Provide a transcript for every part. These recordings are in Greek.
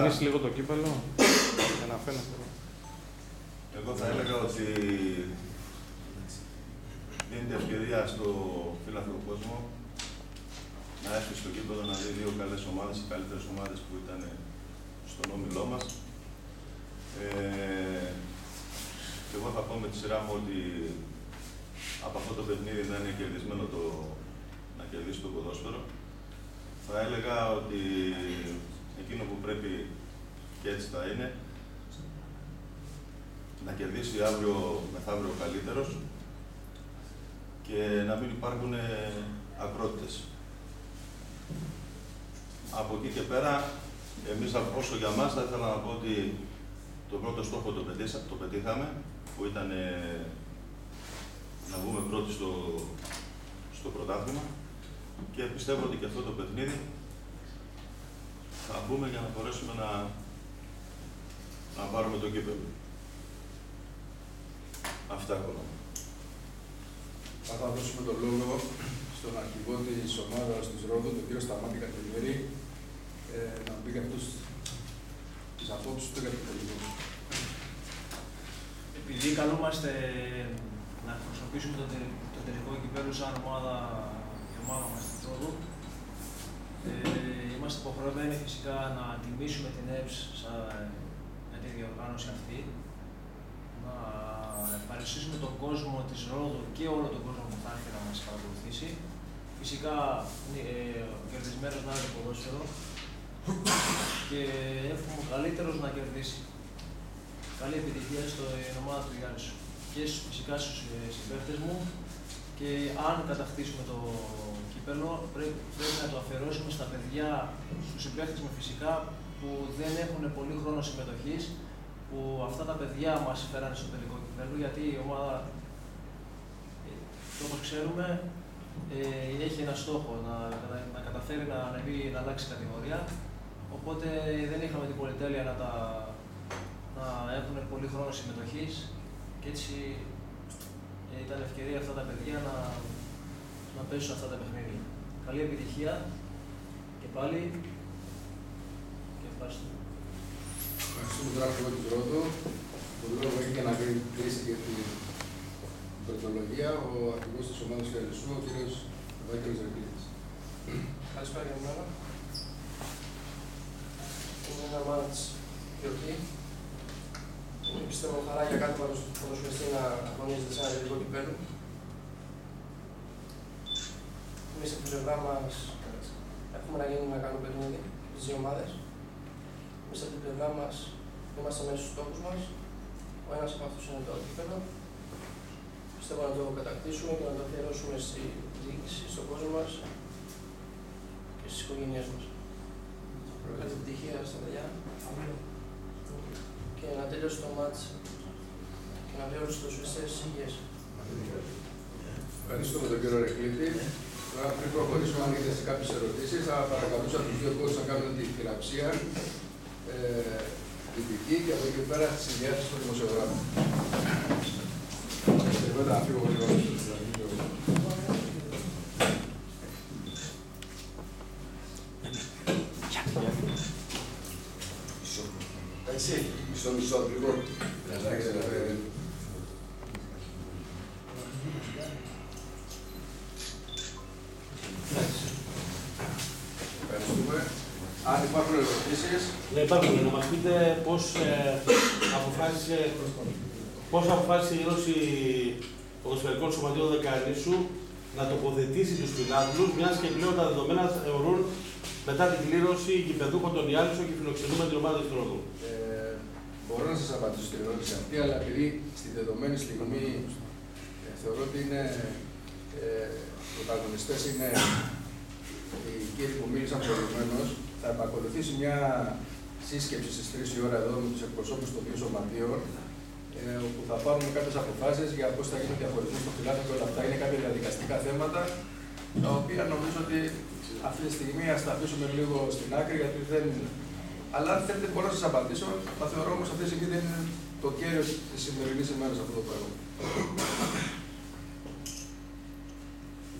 κινήσει λίγο το κύπελο για να φαίνεται. Εγώ θα έλεγα ότι δίνεται ευκαιρία στο φίλαθρο κόσμο να έρθει στο κύπελο να δει δύο καλές ομάδες, οι καλύτερες ομάδες που ήταν στον όμιλό μας. Ε, και εγώ θα πω με τη σειρά μου ότι από αυτό το παιχνίδι να είναι κερδισμένο το, να κερδίσει το ποδόσφαιρο. Θα έλεγα ότι εκείνο που πρέπει και έτσι θα είναι να κερδίσει αύριο μεθαύριο ο καλύτερος και να μην υπάρχουν ακρότητες. Από εκεί και πέρα, εμείς όσο για μας θα ήθελα να πω ότι το πρώτο στόχο το, το πετύχαμε, που ήταν να βγούμε πρώτοι στο, στο πρωτάθλημα και πιστεύω ότι και αυτό το παιχνίδι θα μπούμε για να μπορέσουμε να, να πάρουμε το κύπελο. Αυτά ακόμα. Θα δώσουμε τον λόγο στον αρχηγό της ομάδας της Ρόδου, τον κύριο Σταμάτη Καθημερή, ε, να πει για αυτού τι απόψει του για το τελικό. Επειδή καλούμαστε να εκπροσωπήσουμε το, το τελικό κυπέλο σαν ομάδα, η ομάδα μας στην Ρόδου, ε, είμαστε υποχρεωμένοι φυσικά να τιμήσουμε την ΕΠΣ με τη διοργάνωση αυτή, να ευχαριστήσουμε τον κόσμο της Ρόδου και όλο τον κόσμο που θα έρθει να μας παρακολουθήσει. Φυσικά, ε, ο κερδισμένος να είναι το ποδόσφαιρο. Και εύχομαι ο καλύτερος να κερδίσει. Καλή επιτυχία στην ομάδα του Γιάννη και φυσικά στους ε, συμπαίχτες μου. Και αν κατακτήσουμε το κύπελο πρέπει, πρέπει να το αφιερώσουμε στα παιδιά, στους συμπαίχτες μου φυσικά που δεν έχουν πολύ χρόνο συμμετοχής που αυτά τα παιδιά μας φέρανε στο τελικό κυπέλο γιατί η ομάδα, ε, όπως ξέρουμε, ε, έχει ένα στόχο να, να, να καταφέρει να ανεβεί, να αλλάξει κατηγορία. Οπότε δεν είχαμε την πολυτέλεια να, τα, να έχουν πολύ χρόνο συμμετοχής και έτσι ε, ήταν ευκαιρία αυτά τα παιδιά να, να πέσουν αυτά τα παιχνίδια. Καλή επιτυχία και πάλι και ευχαριστώ. Ευχαριστούμε τον άνθρωπο του πρώτου. Το λόγο έχει και να κλείσει και την πρωτολογία ο αρχηγός της ομάδας του Ελισσού, ο κύριος Βάκελος Ρεκλίδης. Καλησπέρα για μένα. Είναι ένα μάτς γιορτή. Είναι πιστεύω χαρά για κάθε ποδοσφαιριστή να αγωνίζεται σε ένα τελικό κυπέλο. Εμείς από την πλευρά μας έχουμε να γίνει μεγάλο παιχνίδι τις δύο ομάδες. Εμείς από την πλευρά μας είμαστε μέσα στους στόχους μας. Ο ένας από αυτούς είναι το κύπελο. Πιστεύω να το κατακτήσουμε και να το αφιερώσουμε στη διοίκηση, στον κόσμο μας και στις οικογένειές μας. Καλή επιτυχία στα παιδιά και να τελειώσει το μάτς και να βρει όλους τους ουσίες υγιές. Ευχαριστούμε τον κύριο Ρεκλήτη. Τώρα πριν προχωρήσουμε, αν έχετε κάποιες ερωτήσεις, θα παρακαλούσα τους δύο κόσμους να κάνουν τη χειραψία ε, δική και από εκεί πέρα τη συνδυάσει στο δημοσιογράφο. Εγώ θα φύγω λίγο. Έτσι, μισό μισό ακριβώς. Ευχαριστούμε. Αν υπάρχουν ερωτήσεις. Ναι, υπάρχουν. Να μας πείτε πώς ε, αποφάσισε, πώς αποφάσισε η Ένωση Ποδοσφαιρικών Σωματείων Δεκανήσου να τοποθετήσει τους φιλάθλους, μιας και πλέον τα δεδομένα θεωρούν μετά την κλήρωση γηπεδούχων των Ιάλισσων και φιλοξενούμε την ομάδα της Τρόδου. Ε, μπορώ να σας απαντήσω στην ερώτηση αυτή, αλλά επειδή στη δεδομένη στιγμή ε, θεωρώ ότι είναι ε, πρωταγωνιστές είναι οι κύριοι που μίλησαν προηγουμένως, θα επακολουθήσει μια σύσκεψη στις 3 η ώρα εδώ με τους εκπροσώπους των δύο σωματείων, ε, όπου θα πάρουμε κάποιες αποφάσεις για πώς θα γίνει ο διαχωρισμός στο φυλάδι και όλα αυτά. Είναι κάποια διαδικαστικά θέματα, τα οποία νομίζω ότι αυτή τη στιγμή ας τα αφήσουμε λίγο στην άκρη, γιατί δεν... Αλλά αν θέλετε μπορώ να σας απαντήσω, θα θεωρώ όμως αυτή τη στιγμή δεν είναι το κέριος της σημερινής ημέρας αυτό το πράγμα.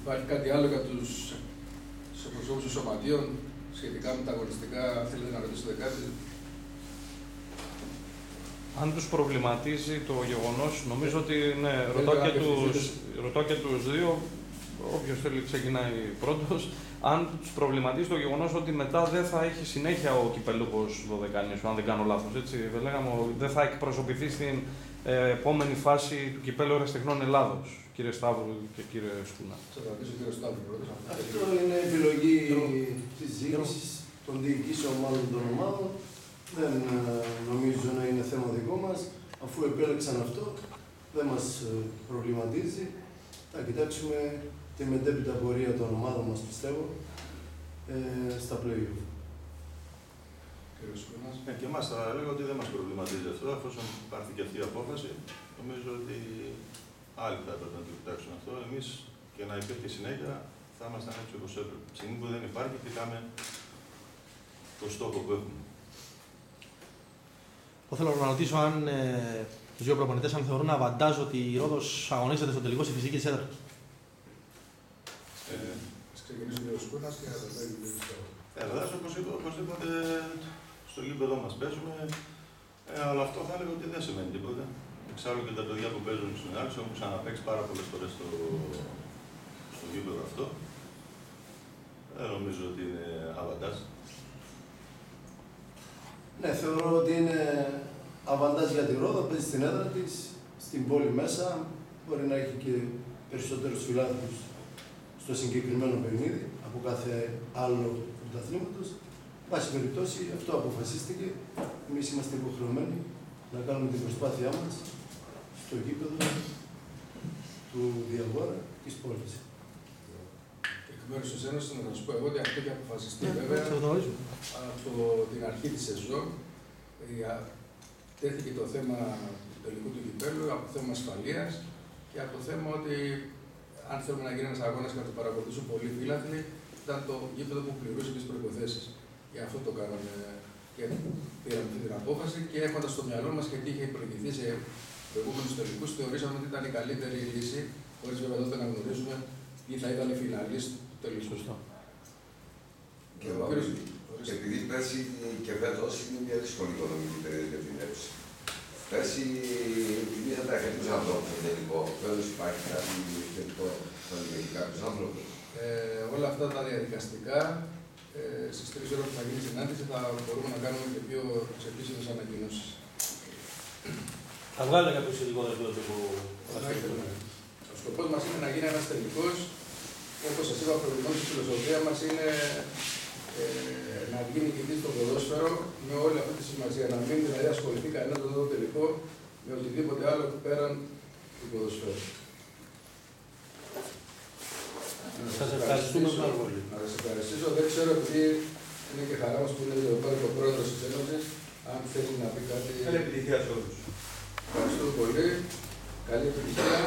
Υπάρχει κάτι άλλο για τους, τους εκπροσώπους των σωματείων; σχετικά με τα αγωνιστικά, θέλετε να ρωτήσετε κάτι; Αν τους προβληματίζει το γεγονός, νομίζω ότι ναι, ε, ρωτώ και, τους, δύο, όποιος θέλει ξεκινάει πρώτος, αν τους προβληματίζει το γεγονός ότι μετά δεν θα έχει συνέχεια ο κυπελούχος δωδεκανής, αν δεν κάνω λάθος, έτσι, δεν λέγαμε, δεν θα εκπροσωπηθεί στην ε, επόμενη φάση του κυπέλου Εραστεχνών Ελλάδος, κύριε Σταύρου και κύριε Σκούνα. Θα ρωτήσω κύριο Σταύρου πρώτος. Αυτό είναι επιλογή της διοίκηση των διοικήσεων μάλλον των ομάδων. Δεν ε, νομίζω να είναι θέμα δικό μας. Αφού επέλεξαν αυτό, δεν μας προβληματίζει. Θα κοιτάξουμε τη μετέπειτα πορεία των ομάδων μας, πιστεύω, ε, στα play-off. Κύριο Σκούνας. Ναι, και εμάς θα έλεγα ότι δεν μας προβληματίζει αυτό, εφόσον υπάρχει και αυτή η απόφαση. Νομίζω ότι άλλοι θα έπρεπε να το κοιτάξουν αυτό. Εμείς και να υπήρχε συνέχεια θα ήμασταν έτσι όπως έπρεπε. Στιγμή που δεν υπάρχει, κοιτάμε το στόχο που έχουμε. Εγώ θέλω να ρωτήσω αν ε, τους δύο προπονητές αν θεωρούν αβαντάζ ότι η Ρόδος αγωνίζεται στο τελικό στη φυσική της έδρα. Ε, Ας ξεκινήσει ο κύριος Σκούνας και θα το πει ο κύριος Σταύρου. Ε, βέβαια, όπω είπα, οπωσδήποτε στο γήπεδο μας παίζουμε. Ε, αλλά αυτό θα έλεγα ότι δεν σημαίνει τίποτα. Εξάλλου και τα παιδιά που παίζουν στην Άλξη έχουν ξαναπέξει πάρα πολλές φορές στο, στο γήπεδο αυτό. Δεν νομίζω ότι είναι αβαντάζ. Ναι, θεωρώ ότι είναι αβαντάζ για τη Ρόδο, παίζει στην έδρα της, στην πόλη μέσα. Μπορεί να έχει και περισσότερους φιλάθλους στο συγκεκριμένο παιχνίδι από κάθε άλλο πρωταθλήματος. Εν πάση περιπτώσει, αυτό αποφασίστηκε. Εμείς είμαστε υποχρεωμένοι να κάνουμε την προσπάθειά μας στο γήπεδο του διαγόρα της πόλης. Εκ μέρους της Ένωσης να σας πω εγώ ότι αυτό έχει αποφασιστεί Ναι, βέβαια το γνωρίζω. από την αρχή της σεζόν. Ε, α- Τέθηκε το θέμα του τελικού του κυπέλου, από το θέμα ασφαλείας και από το θέμα ότι αν θέλουμε να γίνει ένας αγώνας και να το παρακολουθήσουν πολλοί φίλαθλοι, ήταν το γήπεδο που πληρούσε τις προϋποθέσεις. Γι' αυτό το κάναμε και πήραμε αυτή την απόφαση και έχοντας στο μυαλό μας και τι είχε προηγηθεί σε προηγούμενους τελικούς, θεωρήσαμε ότι ήταν η καλύτερη λύση, χωρίς βέβαια τότε να γνωρίζουμε ποιοι θα ήταν οι φιναλίστ του τελικού. Και Ο εγώ, κύριος- και επειδή πέρσι και φέτος είναι μια δύσκολη οικονομική περίοδο για την Εύση. Πέρσι πήγαν αρκετού ανθρώπους στο τελικό. Φέτο υπάρχει κάτι τελικό θα δημιουργεί κάποιους άνθρωπου. Ε, όλα αυτά τα διαδικαστικά ε, στις 3 ώρες που θα γίνει η συνάντηση θα μπορούμε να κάνουμε και πιο επίσημες ανακοινώσεις. Θα βγάλετε κάποιο σχετικό δεσμό που Ο σκοπός μας είναι να γίνει ένας τελικός. Όπως σας είπα προηγουμένω, η φιλοσοφίας μας είναι ε, να γίνει νικητής στο ποδόσφαιρο με όλη αυτή τη σημασία. Να μην δηλαδή ασχοληθεί κανένα το δεύτερο τελικό με οτιδήποτε άλλο πέραν του ποδοσφαίρου. Σας ευχαριστούμε πάρα πολύ. Να σα ευχαριστήσω. Δεν ξέρω επειδή είναι και χαράς μα που είναι εδώ πέρα ο πρόεδρος της Ένωσης, αν θέλει να πει κάτι. Καλή επιτυχία σε όλους. Ευχαριστώ πολύ. Καλή επιτυχία.